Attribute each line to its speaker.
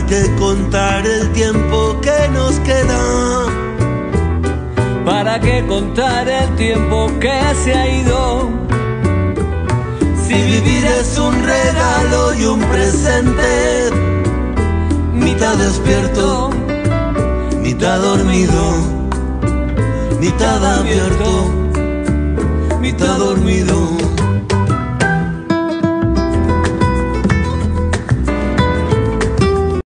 Speaker 1: ¿Para qué contar el tiempo que nos queda?
Speaker 2: ¿Para qué contar el tiempo que se ha ido?
Speaker 1: Si vivir es un regalo y un presente, mitad despierto, mitad dormido, mitad abierto, mitad dormido.